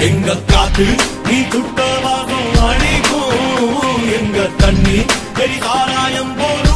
எங்க காத்து நீ துட்டவாகும் அணிக்கும். எங்க தண்ணி பெரிதாராயம் போல